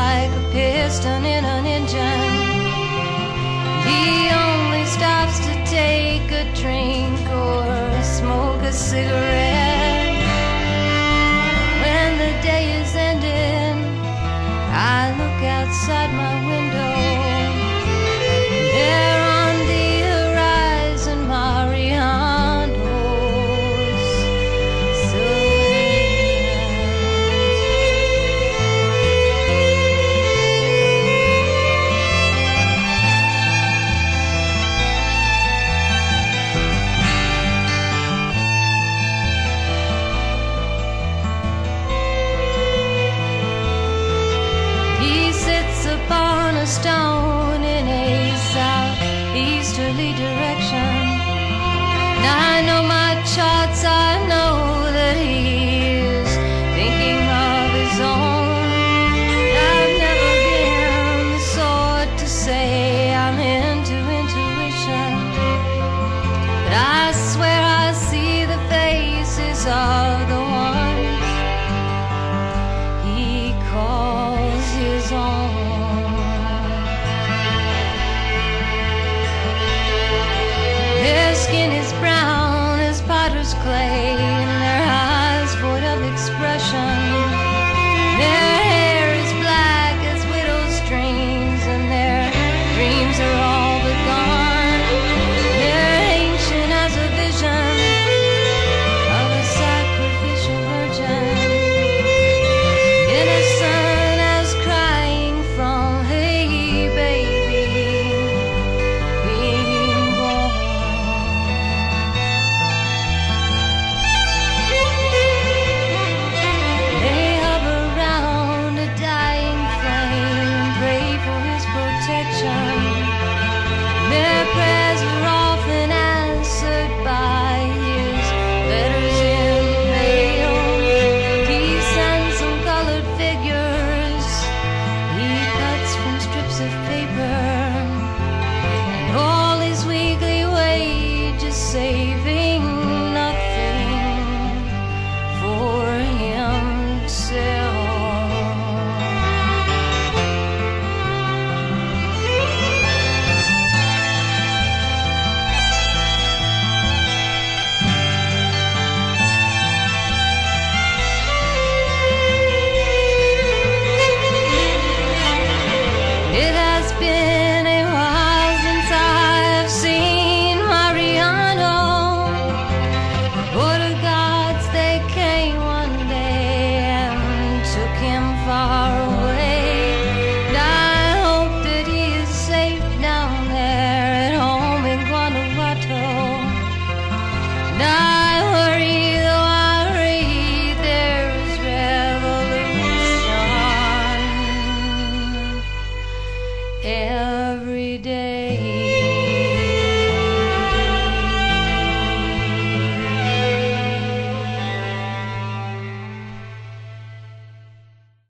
like a piston in an engine. He only stops to take a drink or smoke a cigarette. upon a stone in a southeasterly direction. Now I know my charts, I know. clay.